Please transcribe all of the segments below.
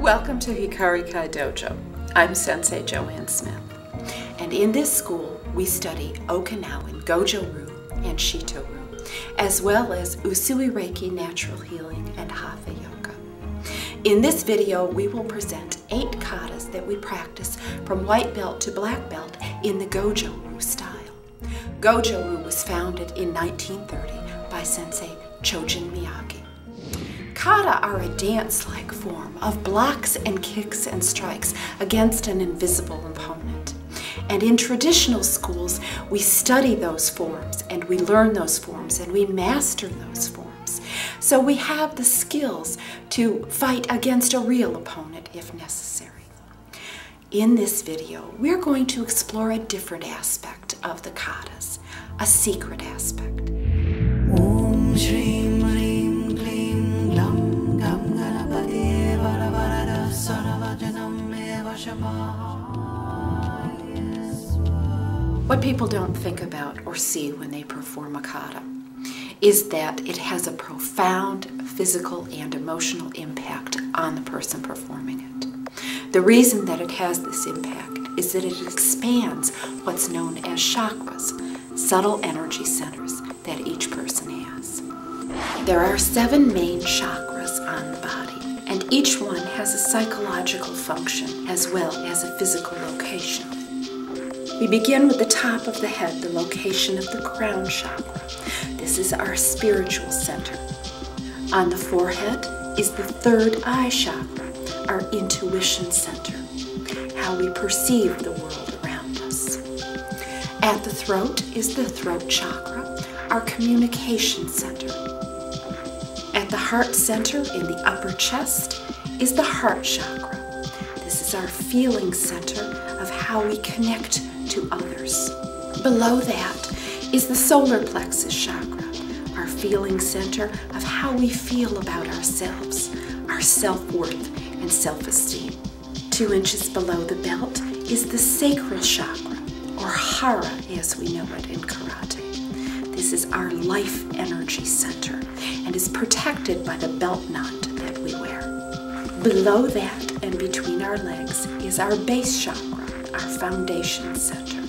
Welcome to Hikari Kai Dojo. I'm Sensei Joanne Smith. And in this school, we study Okinawan Goju-ryu and Shito-ryu, as well as Usui Reiki Natural Healing and Hatha Yoga. In this video, we will present eight katas that we practice from white belt to black belt in the Goju-ryu style. Goju-ryu was founded in 1930 by Sensei Chojun Miyagi. Kata are a dance-like form of blocks and kicks and strikes against an invisible opponent. And in traditional schools, we study those forms and we learn those forms and we master those forms. So we have the skills to fight against a real opponent if necessary. In this video, we're going to explore a different aspect of the katas, a secret aspect. Om What people don't think about or see when they perform a kata is that it has a profound physical and emotional impact on the person performing it. The reason that it has this impact is that it expands what's known as chakras, subtle energy centers that each person has. There are seven main chakras on the body, and each one has a psychological function as well as a physical location. We begin with the top of the head, the location of the crown chakra. This is our spiritual center. On the forehead is the third eye chakra, our intuition center, how we perceive the world around us. At the throat is the throat chakra, our communication center. At the heart center in the upper chest is the heart chakra. This is our feeling center of how we connect to others. Below that is the solar plexus chakra, our feeling center of how we feel about ourselves, our self-worth and self-esteem. Two inches below the belt is the sacral chakra, or hara as we know it in karate. This is our life energy center and is protected by the belt knot that we wear. Below that and between our legs is our base chakra our foundation center.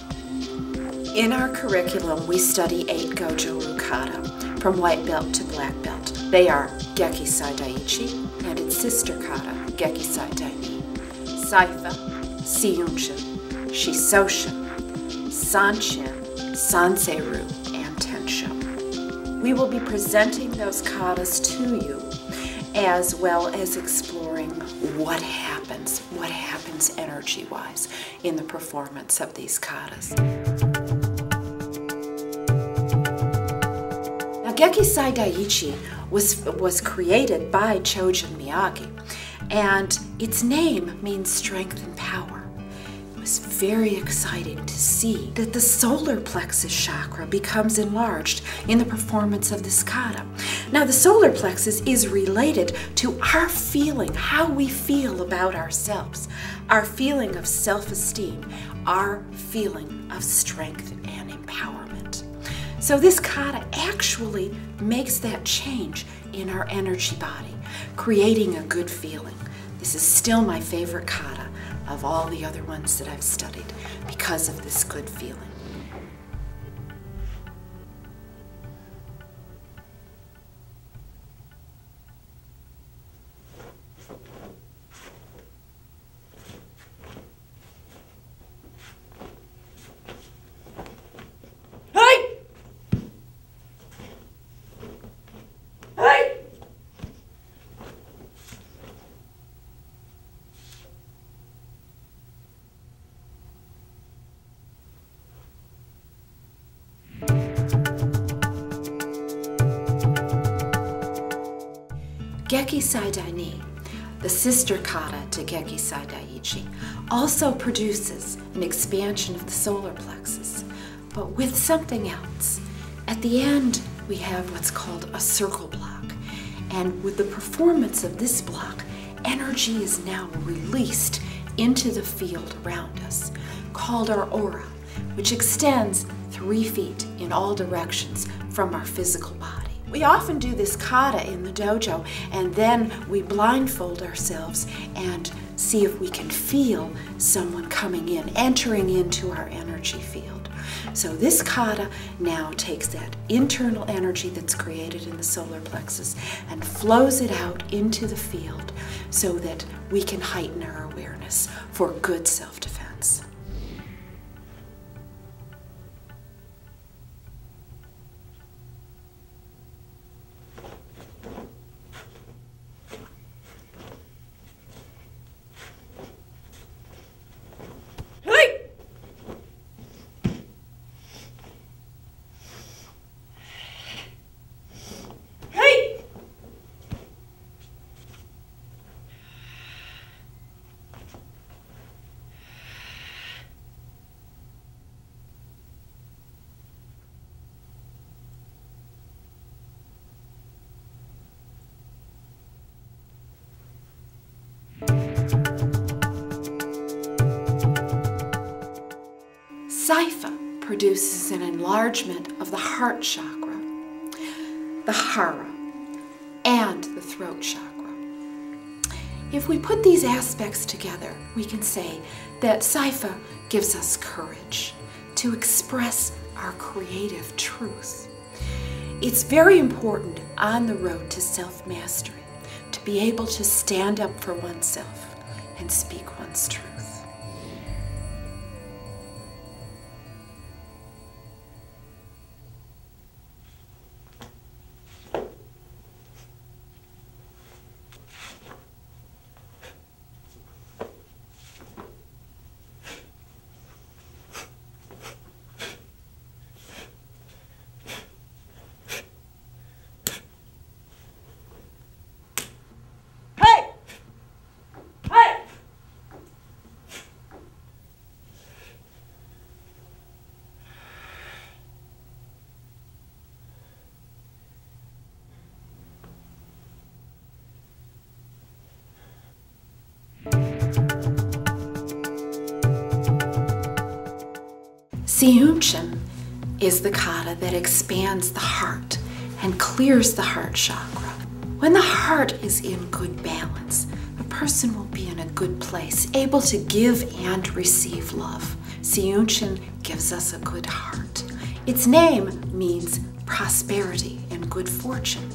In our curriculum, we study eight Goju Kata, from white belt to black belt. They are Gekisai Daiichi and its sister kata, Gekisai Daini, Saifa, Seiyunchin, Shisochin, Sanchin, Sanseiru, and Tensho. We will be presenting those katas to you as well as exploring what happens, what happens energy-wise in the performance of these katas. Now, Gekisai Daiichi was, was created by Chojun Miyagi, and its name means strength and power It was very exciting to see that the solar plexus chakra becomes enlarged in the performance of this kata. Now, the solar plexus is related to our feeling, how we feel about ourselves, our feeling of self esteem, our feeling of strength and empowerment. So, this kata actually makes that change in our energy body, creating a good feeling. This is still my favorite kata of all the other ones that I've studied because of this good feeling. Gekisai Daini, the sister kata to Gekisai Daiichi, also produces an expansion of the solar plexus, but with something else. At the end, we have what's called a circle block, and with the performance of this block, energy is now released into the field around us, called our aura, which extends three feet in all directions from our physical body. We often do this kata in the dojo and then we blindfold ourselves and see if we can feel someone coming in, entering into our energy field. So this kata now takes that internal energy that's created in the solar plexus and flows it out into the field so that we can heighten our awareness for good self-defense. Saifa produces an enlargement of the heart chakra, the hara, and the throat chakra. If we put these aspects together, we can say that Saifa gives us courage to express our creative truth. It's very important on the road to self mastery to be able to stand up for oneself and speak one's truth. Seiyunchin is the kata that expands the heart and clears the heart chakra. When the heart is in good balance, a person will be in a good place, able to give and receive love. Seiyunchin gives us a good heart. Its name means prosperity and good fortune.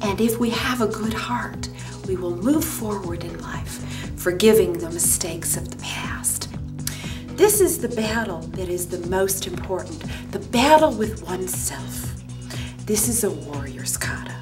And if we have a good heart, we will move forward in life, forgiving the mistakes of the past this is the battle that is the most important the battle with oneself. This is a warrior's kata.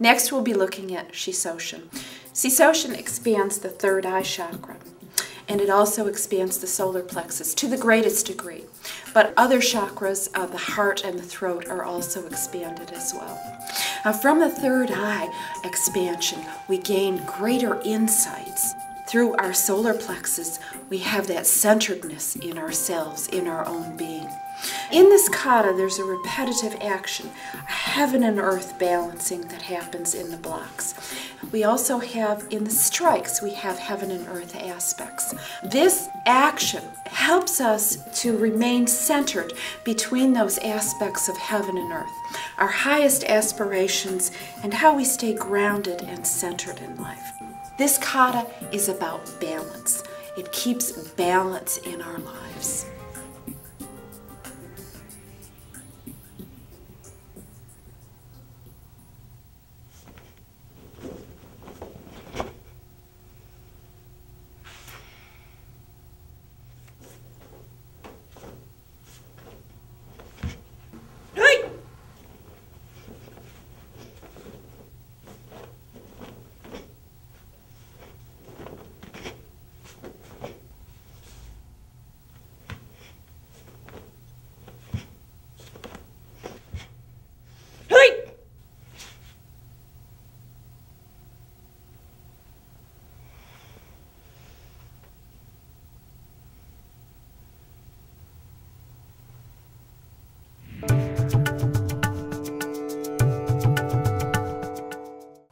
Next, we'll be looking at Shisochin. Shisochin expands the third eye chakra, and it also expands the solar plexus to the greatest degree. But other chakras of the heart and the throat are also expanded as well. Now, from the third eye expansion, we gain greater insights. Through our solar plexus, we have that centeredness in ourselves, in our own being. In this kata, there's a repetitive action, a heaven and earth balancing that happens in the blocks. We also have in the strikes, we have heaven and earth aspects. This action helps us to remain centered between those aspects of heaven and earth, our highest aspirations, and how we stay grounded and centered in life. This kata is about balance. It keeps balance in our lives.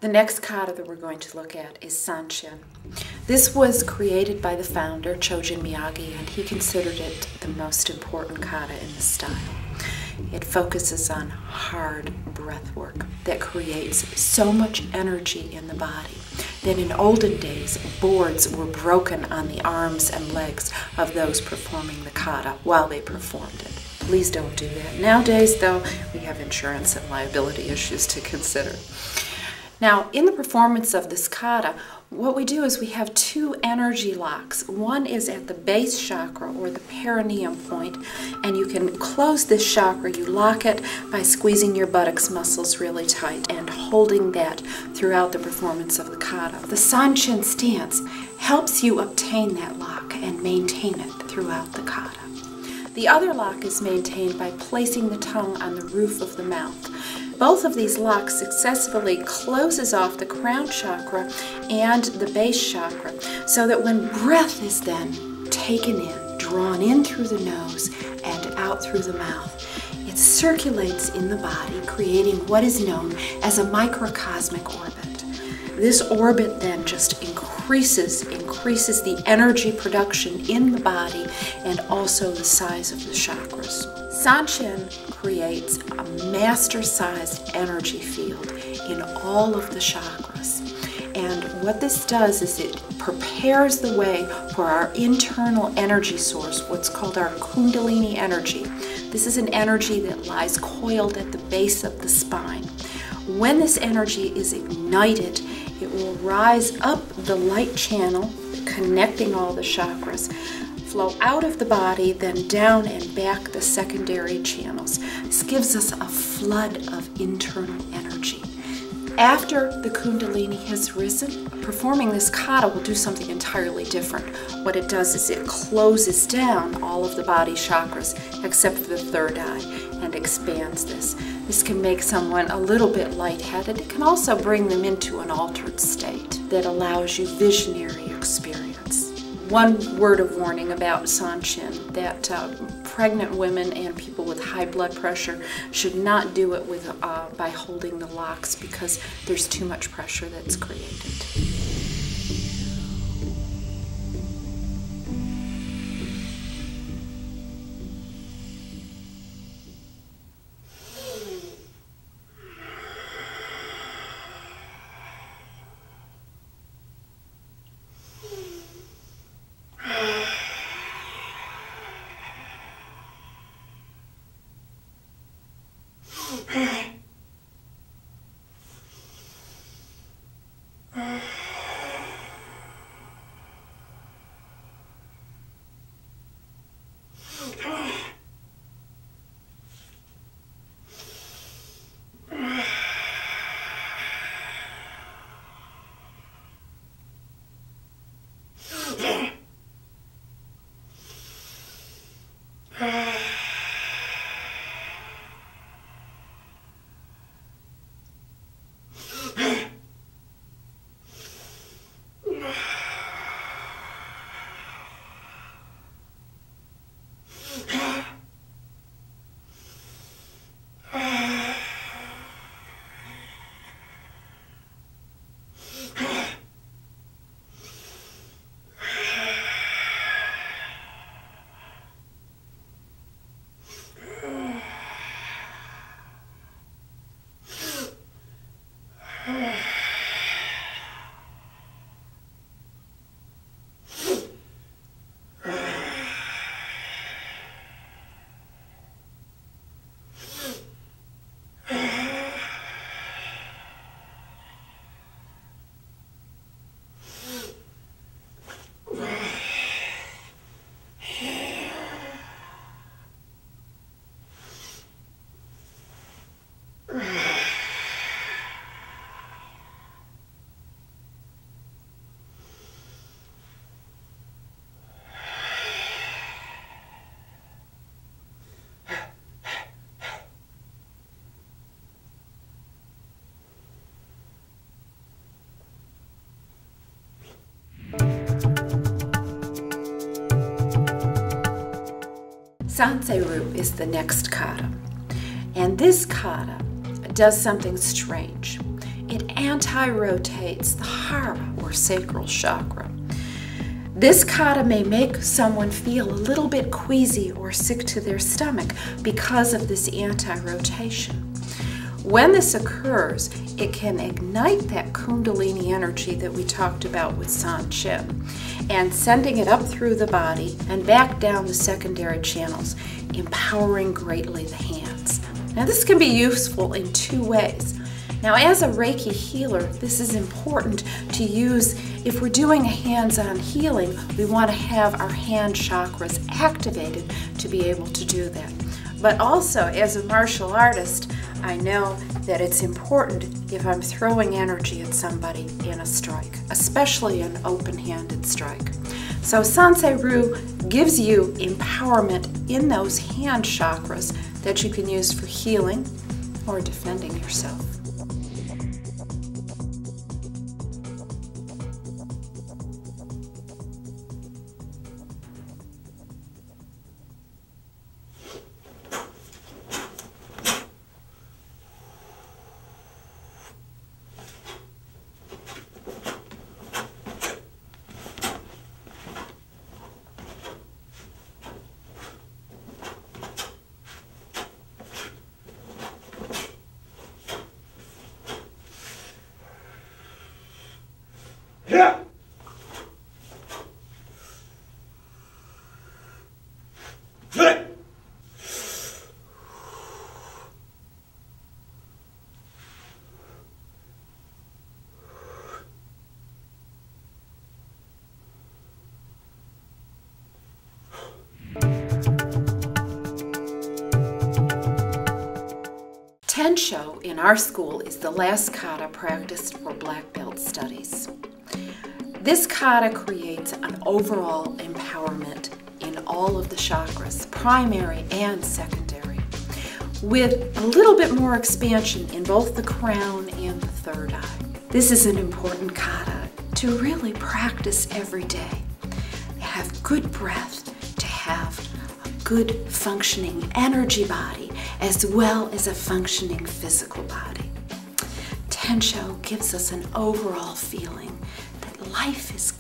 The next kata that we're going to look at is Sanchin. This was created by the founder, Chojun Miyagi, and he considered it the most important kata in the style. It focuses on hard breath work that creates so much energy in the body that in olden days, boards were broken on the arms and legs of those performing the kata while they performed it. Please don't do that. Nowadays, though, we have insurance and liability issues to consider. Now, in the performance of this kata, what we do is we have two energy locks. One is at the base chakra or the perineum point, and you can close this chakra. You lock it by squeezing your buttocks muscles really tight and holding that throughout the performance of the kata. The Sanchin stance helps you obtain that lock and maintain it throughout the kata. The other lock is maintained by placing the tongue on the roof of the mouth. Both of these locks successfully closes off the crown chakra and the base chakra so that when breath is then taken in, drawn in through the nose and out through the mouth, it circulates in the body, creating what is known as a microcosmic orbit. This orbit then just increases, increases increases the energy production in the body and also the size of the chakras. Sanchin creates a master-sized energy field in all of the chakras. And what this does is it prepares the way for our internal energy source, what's called our Kundalini energy. This is an energy that lies coiled at the base of the spine. When this energy is ignited, it will rise up the light channel connecting all the chakras flow out of the body, then down and back the secondary channels. This gives us a flood of internal energy. After the Kundalini has risen, performing this kata will do something entirely different. What it does is it closes down all of the body chakras except for the third eye and expands this. This can make someone a little bit lightheaded. It can also bring them into an altered state that allows you visionary experience one word of warning about Sanchin that uh, pregnant women and people with high blood pressure should not do it with uh, by holding the locks because there's too much pressure that's created. Sanseru is the next kata. And this kata does something strange. It anti-rotates the hara or sacral chakra. This kata may make someone feel a little bit queasy or sick to their stomach because of this anti-rotation. When this occurs, it can ignite that kundalini energy that we talked about with Sanchin and sending it up through the body and back down the secondary channels, empowering greatly the hands. Now, this can be useful in two ways. Now, as a Reiki healer, this is important to use if we're doing a hands on healing. We want to have our hand chakras activated to be able to do that. But also, as a martial artist, I know that it's important if I'm throwing energy at somebody in a strike, especially an open handed strike. So, Sansei Sanseru gives you empowerment in those hand chakras that you can use for healing or defending yourself. Yeah. Tensho in our school is the last kata practiced for black belt studies. This kata creates an overall empowerment in all of the chakras, primary and secondary, with a little bit more expansion in both the crown and the third eye. This is an important kata to really practice every day. Have good breath, to have a good functioning energy body, as well as a functioning physical body. Tensho gives us an overall feeling life is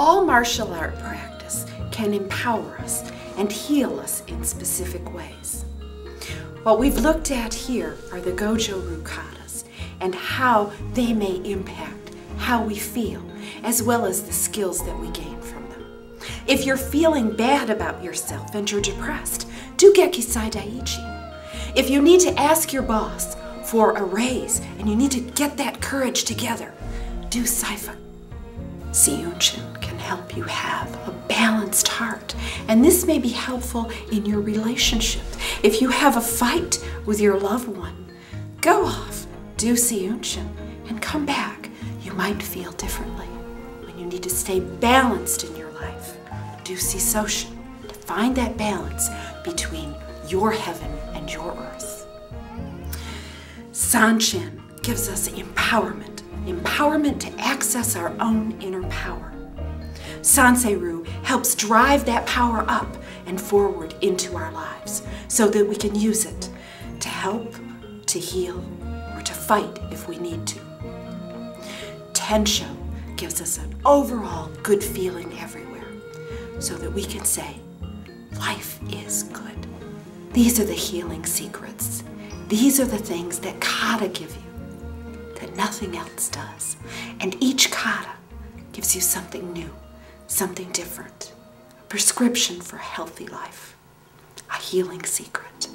All martial art practice can empower us and heal us in specific ways. What we've looked at here are the Goju-ryu katas and how they may impact how we feel, as well as the skills that we gain from them. If you're feeling bad about yourself and you're depressed, do Gekisai Daichi. If you need to ask your boss for a raise and you need to get that courage together, do Saifa. Seiyunchin can help you have a balanced heart, and this may be helpful in your relationship. If you have a fight with your loved one, go off, do Seiyunchin, and come back. You might feel differently. When you need to stay balanced in your life, do Shisochin to find that balance between your heaven and your earth. Sanchin gives us empowerment, empowerment to access our own inner power. Sanseru helps drive that power up and forward into our lives so that we can use it to help, to heal, or to fight if we need to. Tensho gives us an overall good feeling everywhere so that we can say, life is good. These are the healing secrets. These are the things that kata give you that nothing else does. And each kata gives you something new, something different, a prescription for a healthy life, a healing secret.